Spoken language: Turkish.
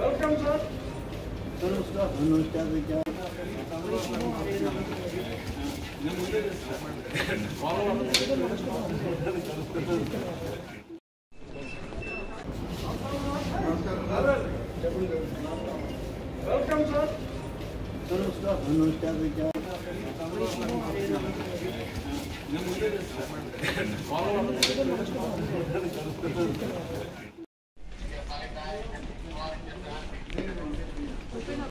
Welcome sir नमस्कार नमस्कार भैया वेलकम सर नमस्कार नमस्कार भैया Follow up. Thank you.